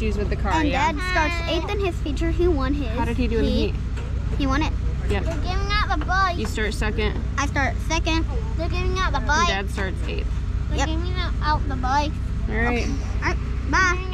issues with the car. And yeah? Dad starts eighth in his feature. He won his. How did he do in heat? He won it. Yep. They're giving out the bike. You start second. I start second. They're giving out the bike. Dad starts eighth. They're yep. giving out the bike. All right. Okay. All right. Bye.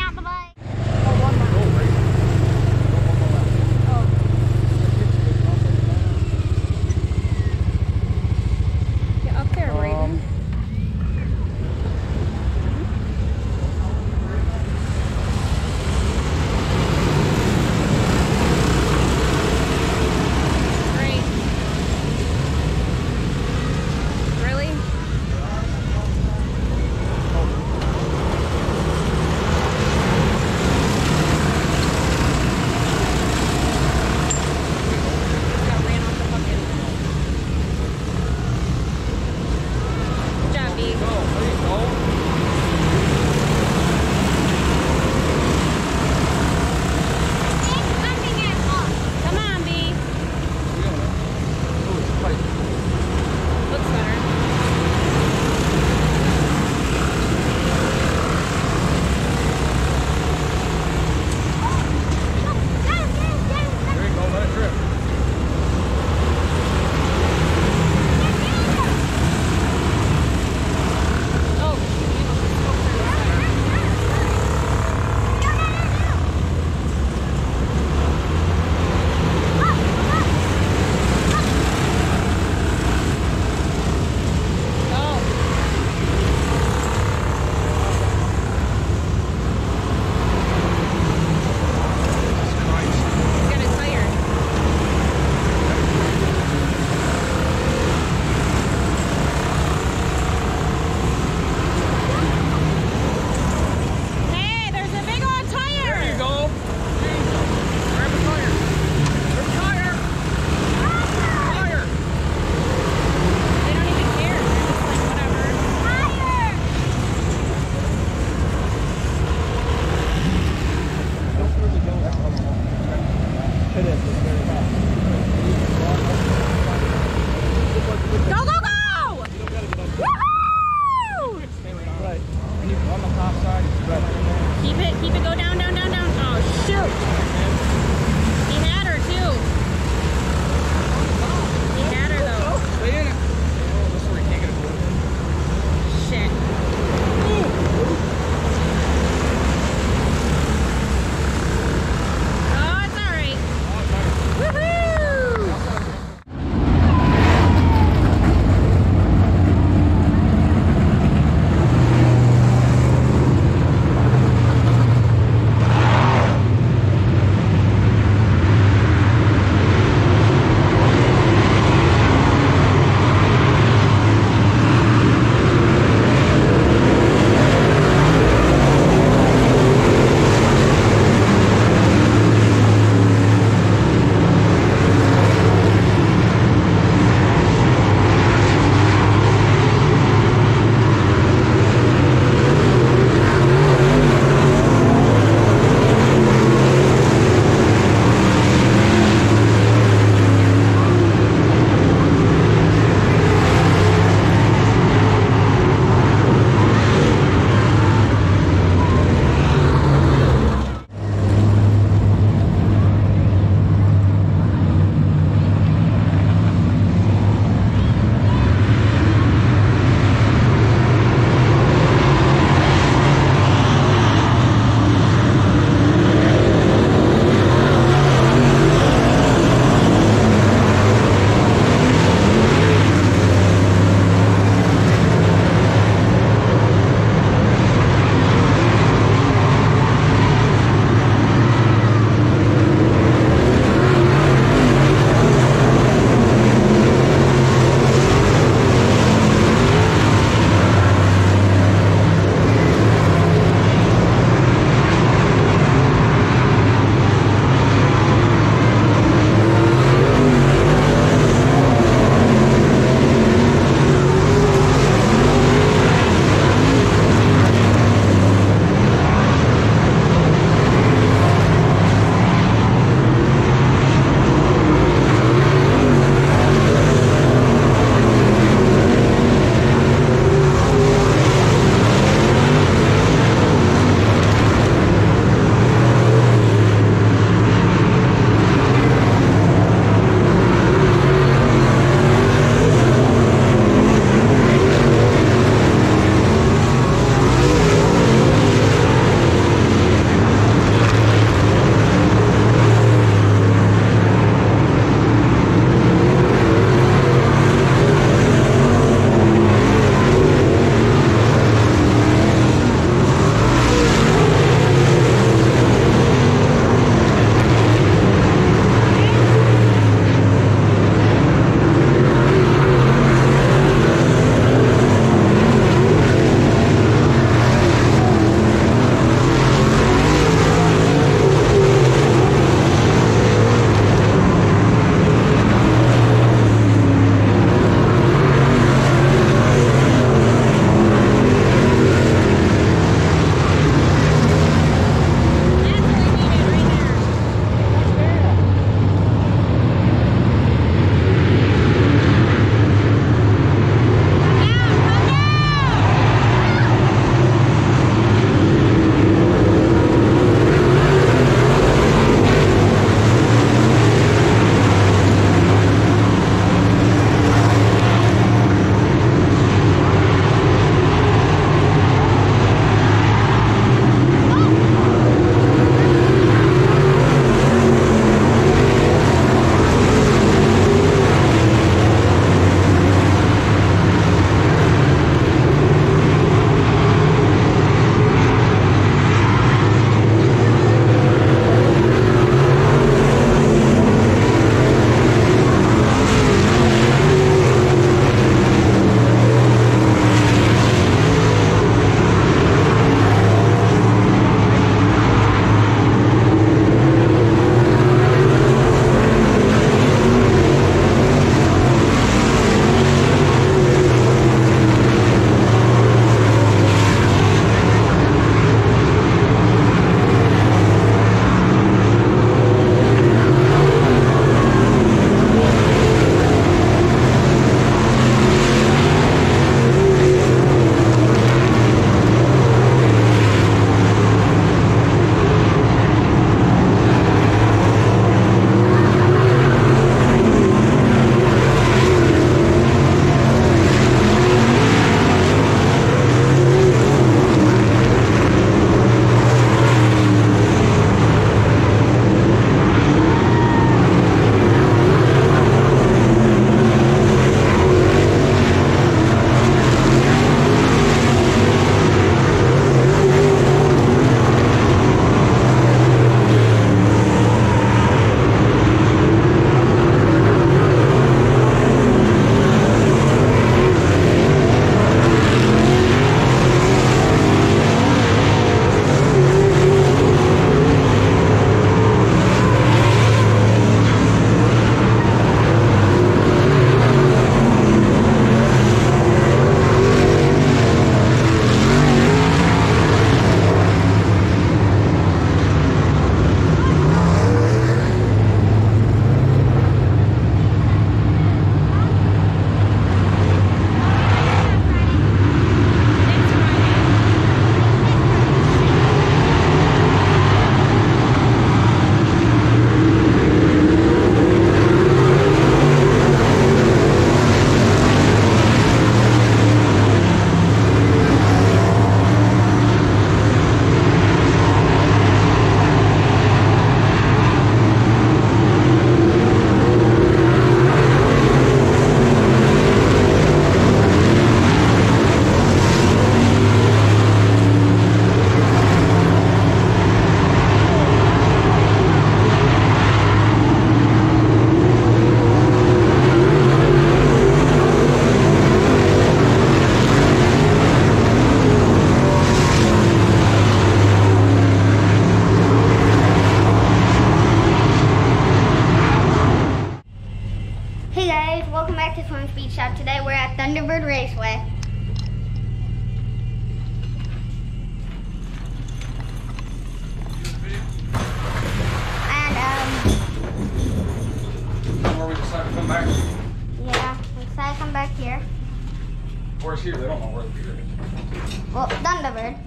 here, they don't know where the beer is. Well, Thunderbird.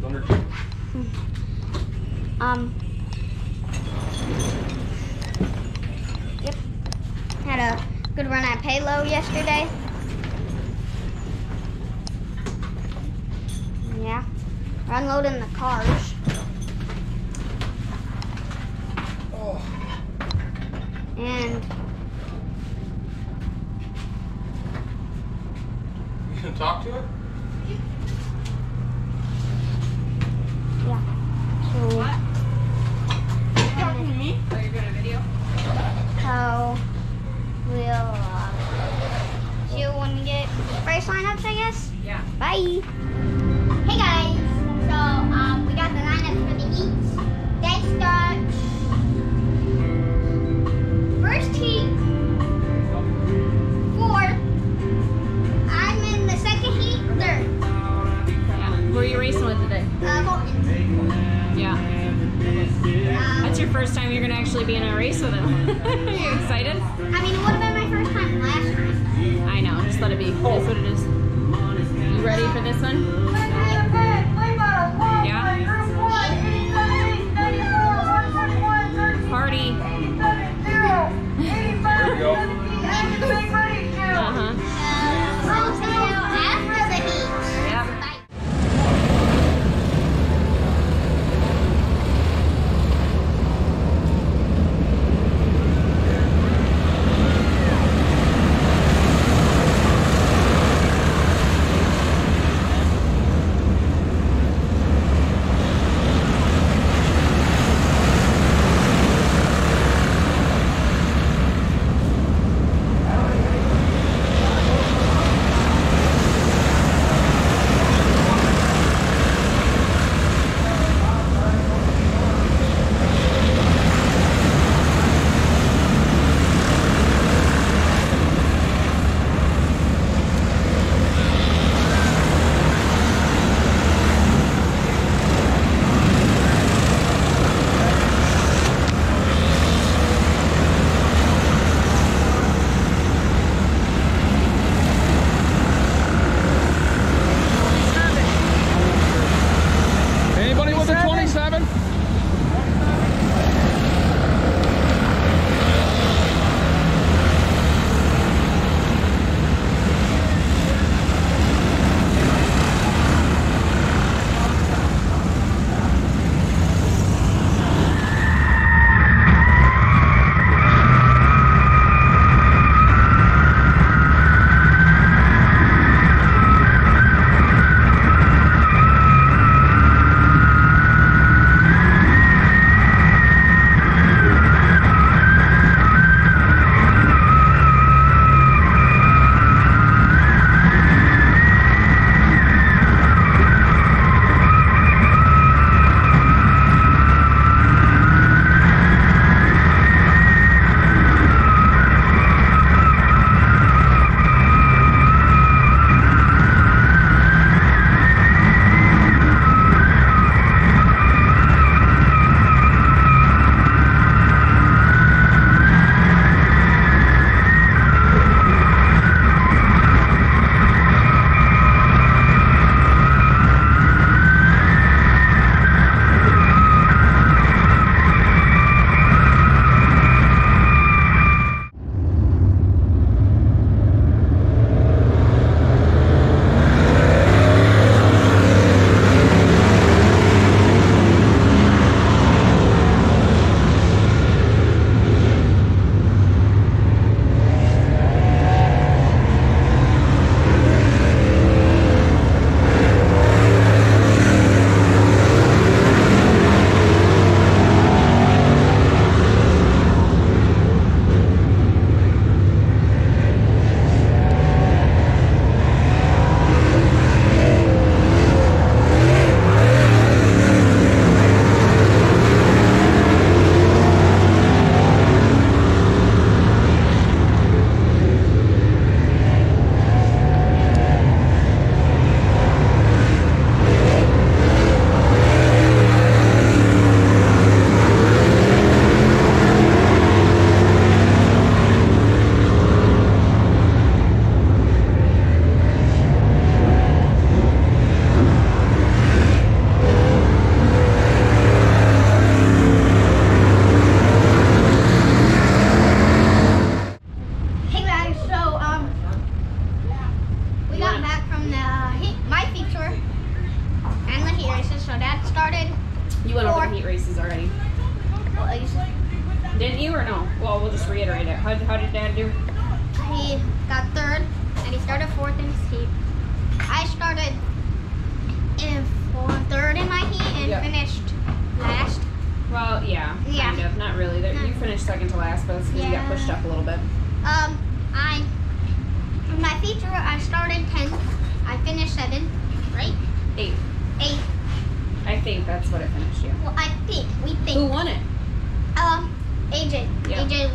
Thunderbird. Hmm. um. Yep. Had a good run at Palo yesterday. Yeah. We're unloading the car.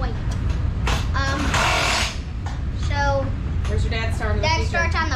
wait. Um, so. Where's your dad starting? Dad starts on the